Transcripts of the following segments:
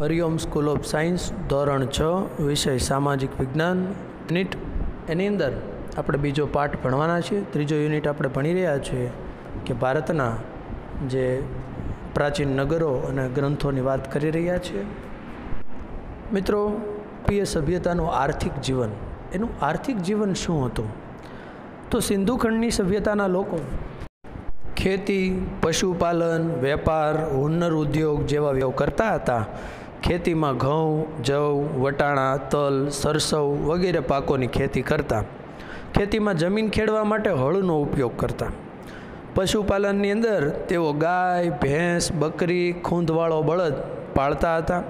Hariom school of science, ધોરણ છ, વિષય સામાજિક વિજ્ઞાન. યુનિટ એની અંદર આપણે બીજો પાઠ ભણવાના છીએ. ત્રીજો યુનિટ આપણે ભણી રહ્યા છીએ કે ભારતના જે પ્રાચીન નગરો અને ગ્રંથોની વાત કરી રહ્યા છીએ. મિત્રો, પ્રિય સભ્યતાનું આર્થિક જીવન, એનું આર્થિક જીવન શું હતું? તો સિંધુ ખંડની સભ્યતાના લોકો, ખેતી, પશુપાલન, વેપાર હુન્નર ઉદ્યોગ જેવા વ્યવ કરતા હતા. ખેતીમાં ઘઉં, જવ, વટાણા, તલ, સરસવ વગેરે પાકોની ખેતી કરતા. ખેતીમાં જમીન ખેડવા માટે હળનો ઉપયોગ કરતા. પશુપાલનની અંદર તેઓ ગાય, ભેંસ, બકરી, ખૂંદવાળો બળદ પાળતા હતા.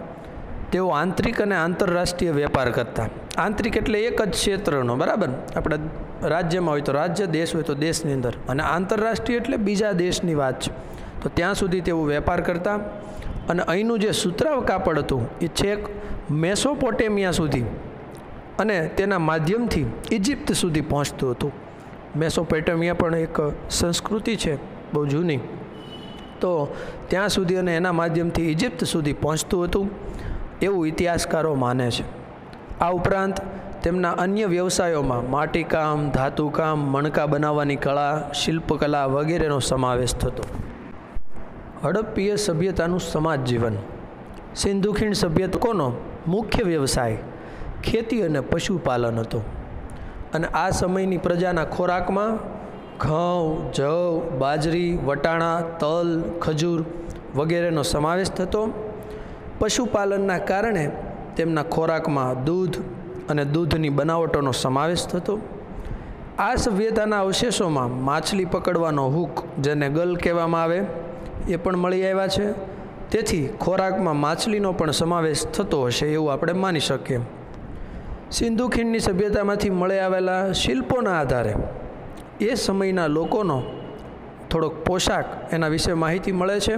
તેઓ આંતરિક અને આંતરરાષ્ટ્રીય વેપાર કરતા. આંતરિક એટલે એક જ ક્ષેત્રનો, બરાબર? આપણે રાજ્યમાં હોય તો રાજ્ય, દેશ હોય તો દેશની અંદર. અને આંતરરાષ્ટ્રીય એટલે બીજા દેશની વાત છે. તો ત્યાં સુધી તેઓ વેપાર કરતા. અને અહીંનું જે સુતરાવ કાપડ હતું, એ છેક મેસોપોટેમિયા સુધી અને તેના માધ્યમથી ઇજિપ્ત સુધી પહોંચતું હતું. મેસોપોટેમિયા પણ એક સંસ્કૃતિ છે, બહુ જૂની. તો ત્યાં સુધી અને એના માધ્યમથી ઇજિપ્ત સુધી પહોંચતું હતું, એવું ઇતિહાસકારો માને છે. આ ઉપરાંત તેમના અન્ય વ્યવસાયોમાં માટીકામ, ધાતુકામ, મણકા બનાવવાની કળા, શિલ્પકલા વગેરેનો સમાવેશ થતો. હડપ્પીય સભ્યતાનું સમાજ જીવન સિંધુ ખીણ સભ્યતકોનો મુખ્ય વ્યવસાય ખેતી અને પશુપાલન હતો. અને આ સમયની પ્રજાના ખોરાકમાં ઘઉં, જવ, બાજરી, વટાણા, તલ, ખજૂર વગેરેનો સમાવેશ થતો. પશુપાલનના કારણે તેમના ખોરાકમાં દૂધ અને દૂધની બનાવટોનો સમાવેશ થતો. આ સભ્યતાના અવશેષોમાં માછલી પકડવાનો હૂક જેને ગલ કહેવામાં આવે એ પણ મળી આવ્યા છે. તેથી ખોરાકમાં માછલીનો પણ સમાવેશ થતો હશે એવું આપણે માની શકીએ. સિંધુ ખીણની સભ્યતામાંથી મળી આવેલા શિલ્પોના આધારે એ સમયના લોકોનો થોડોક પોશાક એના વિશે માહિતી મળે છે.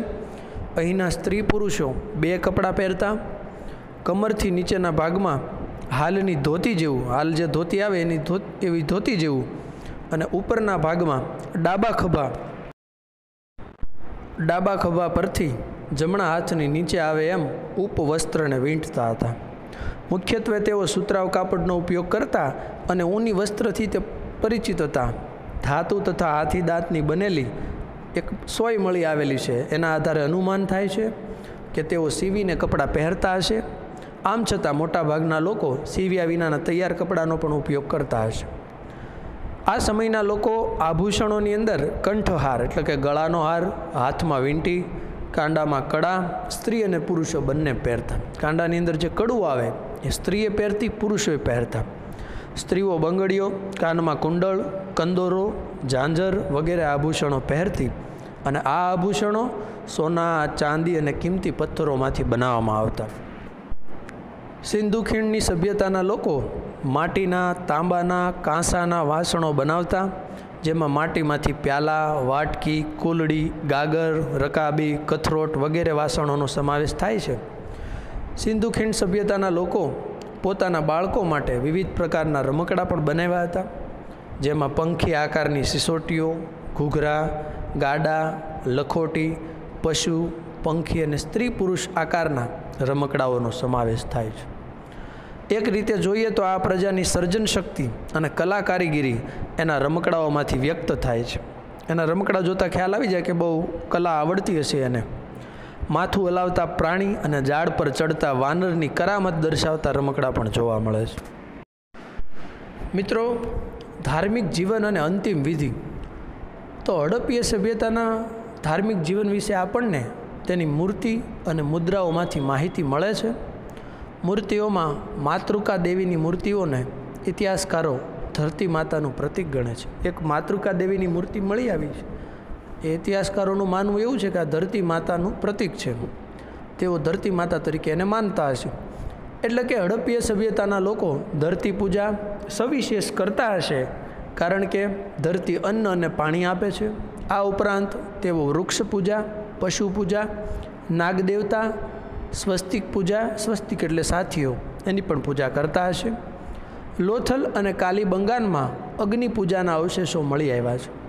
અહીંના સ્ત્રી પુરુષો બે કપડાં પહેરતા, કમરથી નીચેના ભાગમાં હાલની ધોતી જેવું, હાલ જે ધોતી આવે એની એવી ધોતી જેવું અને ઉપરના ભાગમાં ડાબા ખભા ડાબા ખભા પરથી જમણા હાથની નીચે આવે એમ ઉપવસ્ત્રને વીંટતા હતા. મુખ્યત્વે તેઓ સુતરાવ કાપડનો ઉપયોગ કરતા અને ઊની વસ્ત્રથી તે પરિચિત હતા. ધાતુ તથા હાથી દાંતની બનેલી એક સોય મળી આવેલી છે. એના આધારે અનુમાન થાય છે કે તેઓ સીવીને કપડાં પહેરતા હશે. આમ છતાં મોટાભાગના લોકો સીવ્યા વિનાના તૈયાર કપડાનો પણ ઉપયોગ કરતા હશે. આ સમયના લોકો આભૂષણોની અંદર કંઠહાર, એટલે કે ગળાનો હાર, હાથમાં વીંટી, કાંડામાં કડા, સ્ત્રી અને પુરુષો બંને પહેરતા. કાંડાની અંદર જે કડું આવે, એ સ્ત્રીએ પહેરતી, પુરુષોએ પહેરતા. સ્ત્રીઓ બંગડીઓ, કાનમાં કુંડળ, કંદોરો, ઝાંઝર વગેરે આભૂષણો પહેરતી અને આ આભૂષણો સોના, ચાંદી અને કિંમતી પથ્થરોમાંથી બનાવવામાં આવતા. સિંધુ ખીણની સભ્યતાના લોકો માટીના તાંબાના કાંસાના વાસણો બનાવતા, જેમાં માટીમાંથી પ્યાલા, વાટકી, કુલડી, ગાગર, રકાબી, કથરોટ વગેરે વાસણોનો સમાવેશ થાય છે. સિંધુ ખીણ સભ્યતાના લોકો પોતાના બાળકો માટે વિવિધ પ્રકારના રમકડા પણ બનાવ્યા હતા, જેમાં પંખી આકારની સિસોટીઓ, ઘૂઘરા, ગાડા, લખોટી, પશુ, પંખી અને સ્ત્રી પુરુષ આકારના રમકડાઓનો સમાવેશ થાય છે. એક રીતે જોઈએ તો આ પ્રજાની સર્જન શક્તિ અને કલા કારીગીરી એના રમકડાઓમાંથી વ્યક્ત થાય છે. એના રમકડા જોતાં ખ્યાલ આવી જાય કે બહુ કલા આવડતી હશે એને. માથું હલાવતા પ્રાણી અને ઝાડ પર ચડતા વાનરની કરામત દર્શાવતા રમકડા પણ જોવા મળે છે. મિત્રો, ધાર્મિક જીવન અને અંતિમ વિધિ. તો હડપ્પીય સભ્યતાના ધાર્મિક જીવન વિશે આપણને તેની મૂર્તિ અને મુદ્રાઓમાંથી માહિતી મળે છે. મૂર્તિઓમાં માતૃકા દેવીની મૂર્તિઓને ઇતિહાસકારો ધરતી માતાનું પ્રતીક ગણે છે. એક માતૃકા દેવીની મૂર્તિ મળી આવી છે. એ ઇતિહાસકારોનું માનવું એવું છે કે આ ધરતી માતાનું પ્રતીક છે. તેઓ ધરતી માતા તરીકે એને માનતા હશે. એટલે કે હડપ્પીય સભ્યતાના લોકો ધરતી પૂજા સવિશેષ કરતા હશે કારણ કે ધરતી અન્ન અને પાણી આપે છે. આ ઉપરાંત તેઓ વૃક્ષ પૂજા, પશુ પૂજા, નાગદેવતા સ્વસ્તિક પૂજા, સ્વસ્તિક એટલે સાથીઓ, એની પણ પૂજા કરતા હશે. લોથલ અને કાલીબંગાનમાં અગ્નિ પૂજાના અવશેષો મળી આવ્યા છે.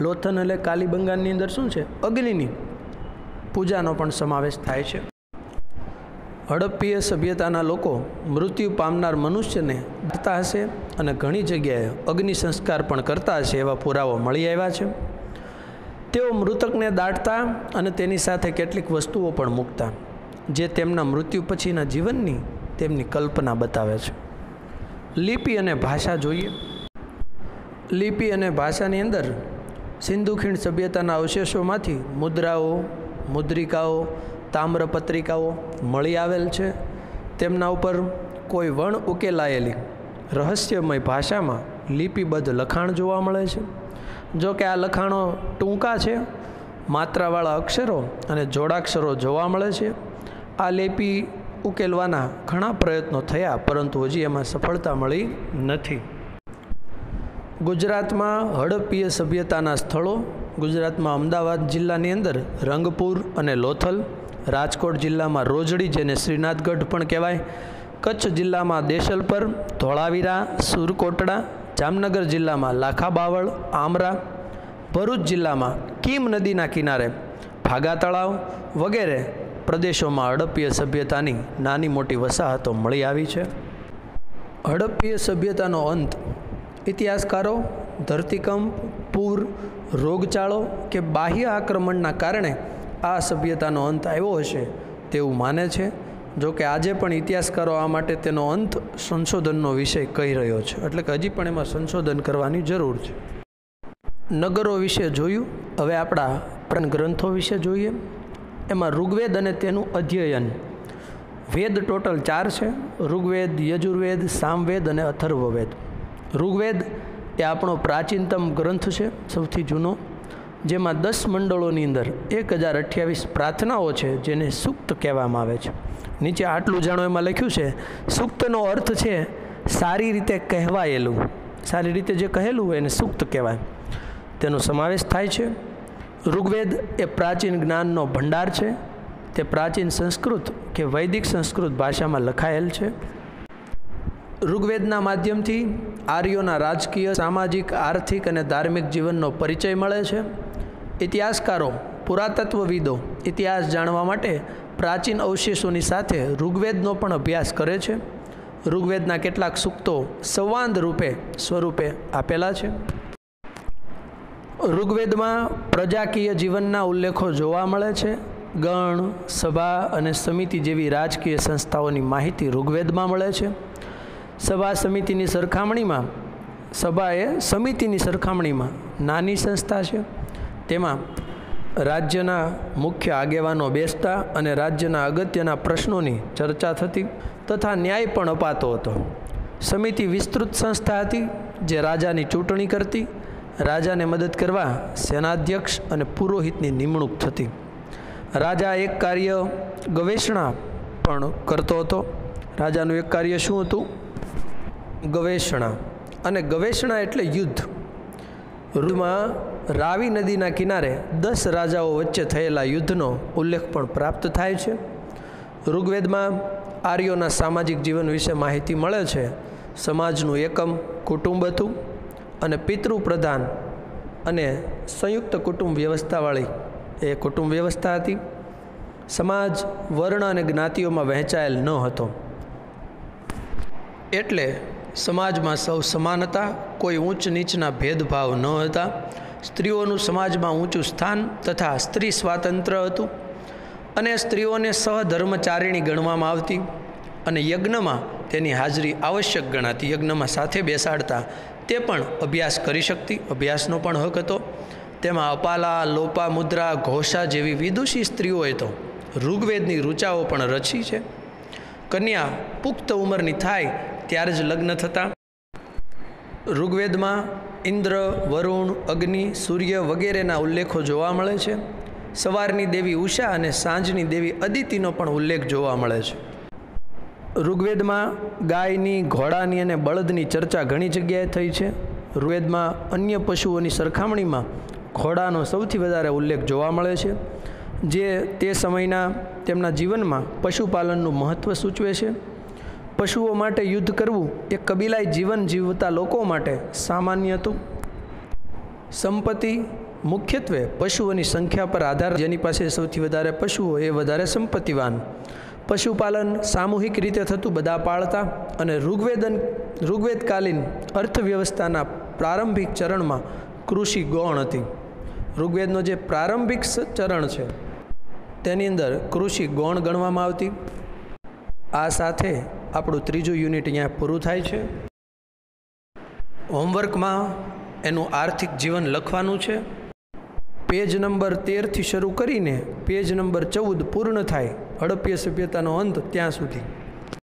લોથન એટલે કાલીબંગાનની અંદર શું છે? અગ્નિની પૂજાનો પણ સમાવેશ થાય છે. હડપ્પીય સભ્યતાના લોકો મૃત્યુ પામનાર મનુષ્યને ધરતા હશે અને ઘણી જગ્યાએ અગ્નિ સંસ્કાર પણ કરતા હશે એવા પુરાવો મળી આવ્યા છે. તેઓ મૃતકને દાટતા અને તેની સાથે કેટલીક વસ્તુઓ પણ મૂકતા. જે તેમના મૃત્યુ પછીના જીવનની તેમની કલ્પના બતાવે છે. લિપિ અને ભાષા જોઈએ. લિપિ અને ભાષાની અંદર સિંધુ ખીણ સભ્યતાના અવશેષોમાંથી મુદ્રાઓ, મુદ્રિકાઓ તામ્રપત્રિકાઓ મળી આવેલ છે. તેમના ઉપર કોઈ વણ ઉકેલાયેલી રહસ્યમય ભાષામાં લિપિબદ્ધ લખાણ જોવા મળે છે. જો કે આ લખાણો ટૂંકા છે, માત્રાવાળા અક્ષરો અને જોડાક્ષરો જોવા મળે છે. આ લેપી ઉકેલવાના ઘણા પ્રયત્નો થયા, પરંતુ હજી એમાં સફળતા મળી નથી. ગુજરાતમાં હડપ્પીય સભ્યતાના સ્થળો, ગુજરાતમાં અમદાવાદ જિલ્લાની અંદર રંગપુર અને લોથલ, રાજકોટ જિલ્લામાં રોજડી જેને શ્રીનાથગઢ પણ કહેવાય, કચ્છ જિલ્લામાં દેશલપર, ધોળાવીરા, સુરકોટડા, જામનગર જિલ્લામાં લાખાબાવળ, આમરા, ભરૂચ જિલ્લામાં કીમ નદીના કિનારે ભાગા તળાવ વગેરે પ્રદેશોમાં હડપ્પીય સભ્યતાની નાની મોટી વસાહતો મળી આવી છે. હડપ્પીય સભ્યતાનો અંત ઇતિહાસકારો, ધરતીકંપ, પૂર, રોગચાળો કે બાહ્ય આક્રમણના કારણે આ સભ્યતાનો અંત આવ્યો હશે તેવું માને છે. જો કે આજે પણ ઇતિહાસકારો આ માટે તેનો અંત સંશોધનનો વિષય કહી રહ્યો છે. એટલે કે હજી પણ એમાં સંશોધન કરવાની જરૂર છે. નગરો વિશે જોયું. હવે આપણા પ્રણ ગ્રંથો વિશે જોઈએ. એમાં ઋગ્વેદ અને તેનું અધ્યયન. વેદ ટોટલ ચાર છે. ઋગ્વેદ, યજુર્વેદ, સામવેદ અને અથર્વવેદ. ઋગ્વેદ એ આપણો પ્રાચીનતમ ગ્રંથ છે, સૌથી જૂનો, જેમાં દસ મંડળોની અંદર એક હજાર અઠ્યાવીસ પ્રાર્થનાઓ છે, જેને સુક્ત કહેવામાં આવે છે. નીચે આટલું જાણો એમાં લખ્યું છે, સૂક્તનો અર્થ છે સારી રીતે કહેવાયેલું. સારી રીતે જે કહેલું હોય એને સુક્ત કહેવાય. તેનો સમાવેશ થાય છે. ઋગ્વેદ એ પ્રાચીન જ્ઞાનનો ભંડાર છે. તે પ્રાચીન સંસ્કૃત કે વૈદિક સંસ્કૃત ભાષામાં લખાયેલ છે. ઋગ્વેદના માધ્યમથી આર્યોના રાજકીય, સામાજિક, આર્થિક અને ધાર્મિક જીવનનો પરિચય મળે છે. ઇતિહાસકારો, પુરાતત્વવિદો ઇતિહાસ જાણવા માટે પ્રાચીન અવશેષોની સાથે ઋગ્વેદનો પણ અભ્યાસ કરે છે. ઋગ્વેદના કેટલાક સૂક્તો સંવાદ રૂપે સ્વરૂપે આપેલા છે. ઋગ્વેદમાં પ્રજાકીય જીવનના ઉલ્લેખો જોવા મળે છે. ગણ, સભા અને સમિતિ જેવી રાજકીય સંસ્થાઓની માહિતી ઋગ્વેદમાં મળે છે. સભા સમિતિની સરખામણીમાં સભા એ સમિતિની સરખામણીમાં નાની સંસ્થા છે. તેમાં રાજ્યના મુખ્ય આગેવાનો બેસતા અને રાજ્યના અગત્યના પ્રશ્નોની ચર્ચા થતી તથા ન્યાય પણ અપાતો હતો. સમિતિ વિસ્તૃત સંસ્થા હતી, જે રાજાની ચૂંટણી કરતી રાજાને મદદ કરવા સેનાધ્યક્ષ અને પુરોહિતની નિમણૂક થતી. રાજા એક કાર્ય ગવેષણા પણ કરતો હતો. રાજાનું એક કાર્ય શું હતું? ગવેષણા. અને ગવેષણા એટલે યુદ્ધ. ઋમાં રાવી નદીના કિનારે દસ રાજાઓ વચ્ચે થયેલા યુદ્ધનો ઉલ્લેખ પણ પ્રાપ્ત થાય છે. ઋગ્વેદમાં આર્યોના સામાજિક જીવન વિશે માહિતી મળે છે. સમાજનું એકમ, કુટુંબ હતું. અને પિતૃપ્રધાન અને સંયુક્ત કુટુંબ વ્યવસ્થાવાળી. એ કુટુંબ વ્યવસ્થા હતી. સમાજ, વર્ણ અને જ્ઞાતિઓમાં વહેંચાયેલ ન હતો. એટલે સમાજમાં સૌ સમાન હતા. કોઈ ઊંચ નીચના ભેદભાવ ન હતા. સ્ત્રીઓનું સમાજમાં ઊંચું સ્થાન તથા સ્ત્રી સ્વાતંત્ર્ય હતું. અને સ્ત્રીઓને સહધર્મચારિણી ગણવામાં આવતી. અને યજ્ઞમાં તેની હાજરી આવશ્યક ગણાતી. યજ્ઞમાં સાથે બેસાડતા તે પણ અભ્યાસ કરી શકતી, અભ્યાસનો પણ હક હતો. તેમાં અપાલા, લોપા, મુદ્રા, ઘોષા જેવી વિદુષી સ્ત્રીઓએ તો ઋગ્વેદની ઋચાઓ પણ રચી છે. કન્યા પુખ્ત ઉંમરની થાય ત્યારે જ લગ્ન થતા. ઋગ્વેદમાં ઇન્દ્ર, વરુણ, અગ્નિ, સૂર્ય વગેરેના ઉલ્લેખો જોવા મળે છે. સવારની દેવી ઉષા અને સાંજની દેવી અદિતિનો પણ ઉલ્લેખ જોવા મળે છે. ઋગ્વેદમાં ગાયની, ઘોડાની અને બળદની ચર્ચા ઘણી જગ્યાએ થઈ છે. ઋગ્વેદમાં અન્ય પશુઓની સરખામણીમાં ઘોડાનો સૌથી વધારે ઉલ્લેખ જોવા મળે છે, જે તે સમયના તેમના જીવનમાં પશુપાલનનું મહત્ત્વ સૂચવે છે. પશુઓ માટે યુદ્ધ કરવું એ કબીલાઈ જીવન જીવતા લોકો માટે સામાન્ય હતું. સંપત્તિ મુખ્યત્વે પશુઓની સંખ્યા પર આધાર જેની પાસે સૌથી વધારે પશુઓ એ વધારે સંપત્તિવાન. પશુપાલન સામૂહિક રીતે થતું બધા પાળતા અને ઋગ્વેદન, ઋગ્વેદકાલીન અર્થવ્યવસ્થાના પ્રારંભિક ચરણમાં કૃષિ ગૌણ હતી. ઋગ્વેદનો જે પ્રારંભિક ચરણ છે, તેની અંદર કૃષિ ગૌણ ગણવામાં આવતી. આ સાથે આપણું ત્રીજું યુનિટ અહીંયા પૂરું થાય છે. હોમવર્કમાં એનું આર્થિક જીવન લખવાનું છે. પેજ નંબર તેરથી શરૂ કરીને પેજ નંબર ચૌદ પૂર્ણ થાય. હડપ્ય સભ્યતાનો અંત ત્યાં સુધી.